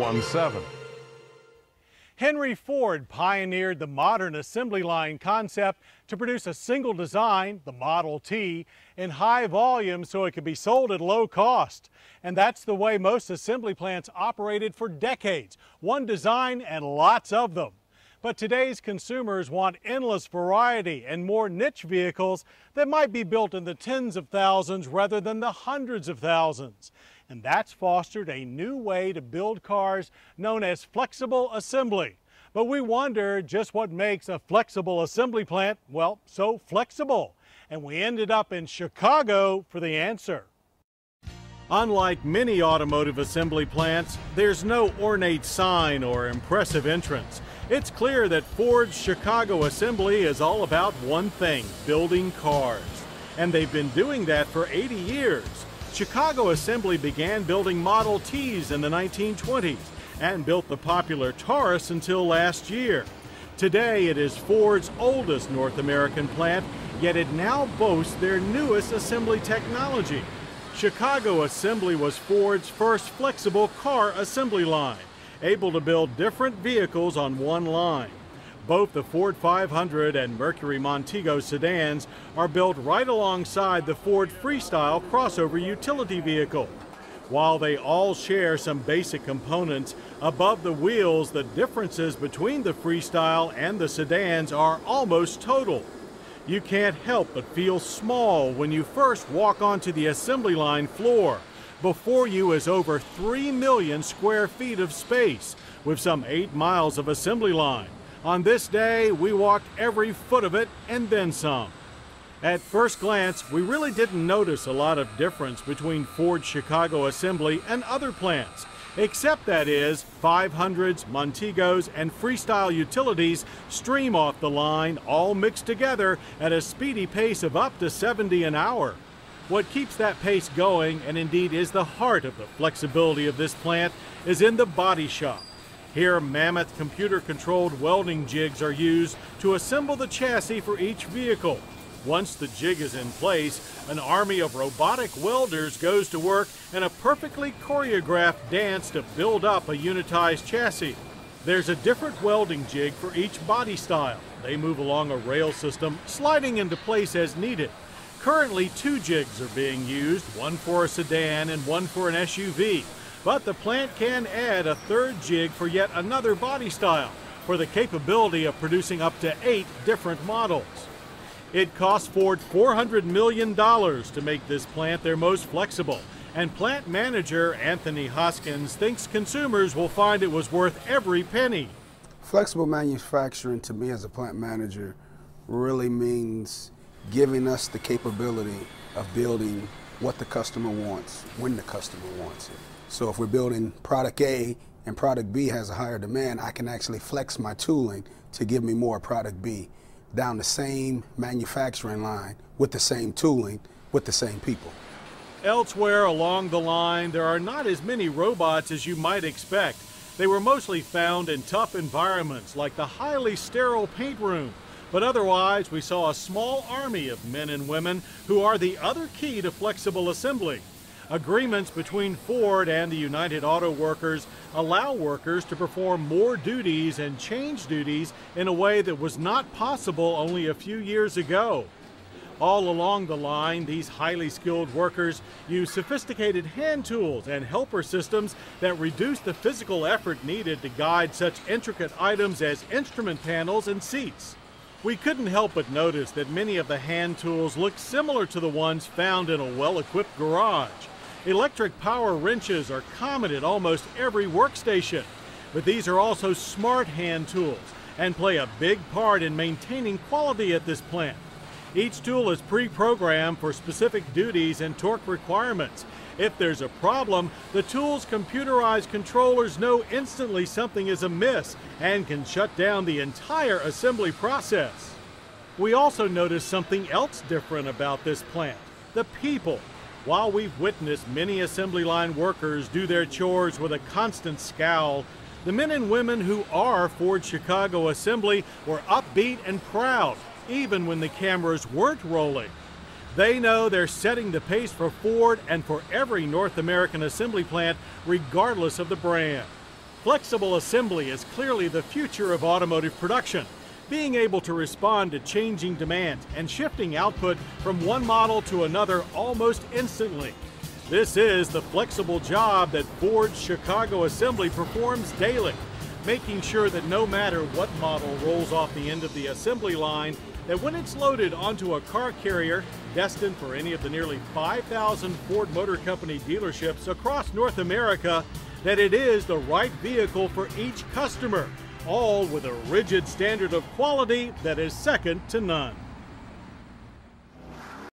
17. Henry Ford pioneered the modern assembly line concept to produce a single design, the Model T, in high volume so it could be sold at low cost. And that's the way most assembly plants operated for decades. One design and lots of them. But today's consumers want endless variety and more niche vehicles that might be built in the tens of thousands rather than the hundreds of thousands. And that's fostered a new way to build cars known as flexible assembly. But we wonder just what makes a flexible assembly plant, well, so flexible. And we ended up in Chicago for the answer. Unlike many automotive assembly plants, there's no ornate sign or impressive entrance. It's clear that Ford's Chicago assembly is all about one thing building cars. And they've been doing that for 80 years. Chicago Assembly began building Model Ts in the 1920s and built the popular Taurus until last year. Today, it is Ford's oldest North American plant, yet it now boasts their newest assembly technology. Chicago Assembly was Ford's first flexible car assembly line able to build different vehicles on one line. Both the Ford 500 and Mercury Montego sedans are built right alongside the Ford Freestyle crossover utility vehicle. While they all share some basic components, above the wheels the differences between the Freestyle and the sedans are almost total. You can't help but feel small when you first walk onto the assembly line floor. Before you is over 3 million square feet of space with some 8 miles of assembly line. On this day, we walked every foot of it and then some. At first glance, we really didn't notice a lot of difference between Ford Chicago Assembly and other plants, except that is 500s, Montegos, and Freestyle utilities stream off the line all mixed together at a speedy pace of up to 70 an hour. What keeps that pace going, and indeed is the heart of the flexibility of this plant, is in the body shop. Here, mammoth computer-controlled welding jigs are used to assemble the chassis for each vehicle. Once the jig is in place, an army of robotic welders goes to work in a perfectly choreographed dance to build up a unitized chassis. There's a different welding jig for each body style. They move along a rail system, sliding into place as needed. Currently, two jigs are being used, one for a sedan and one for an SUV. But the plant can add a third jig for yet another body style for the capability of producing up to eight different models. It cost Ford $400 million to make this plant their most flexible, and plant manager Anthony Hoskins thinks consumers will find it was worth every penny. Flexible manufacturing to me as a plant manager really means giving us the capability of building what the customer wants when the customer wants it. So if we're building product A and product B has a higher demand, I can actually flex my tooling to give me more product B down the same manufacturing line with the same tooling with the same people. Elsewhere along the line, there are not as many robots as you might expect. They were mostly found in tough environments like the highly sterile paint room but otherwise, we saw a small army of men and women who are the other key to flexible assembly. Agreements between Ford and the United Auto Workers allow workers to perform more duties and change duties in a way that was not possible only a few years ago. All along the line, these highly skilled workers use sophisticated hand tools and helper systems that reduce the physical effort needed to guide such intricate items as instrument panels and seats. We couldn't help but notice that many of the hand tools look similar to the ones found in a well-equipped garage. Electric power wrenches are common at almost every workstation, but these are also smart hand tools and play a big part in maintaining quality at this plant. Each tool is pre-programmed for specific duties and torque requirements, if there's a problem, the tool's computerized controllers know instantly something is amiss and can shut down the entire assembly process. We also noticed something else different about this plant, the people. While we've witnessed many assembly line workers do their chores with a constant scowl, the men and women who are Ford Chicago Assembly were upbeat and proud, even when the cameras weren't rolling. They know they're setting the pace for Ford and for every North American assembly plant, regardless of the brand. Flexible assembly is clearly the future of automotive production, being able to respond to changing demands and shifting output from one model to another almost instantly. This is the flexible job that Ford's Chicago assembly performs daily, making sure that no matter what model rolls off the end of the assembly line, that when it's loaded onto a car carrier destined for any of the nearly 5,000 Ford Motor Company dealerships across North America, that it is the right vehicle for each customer, all with a rigid standard of quality that is second to none.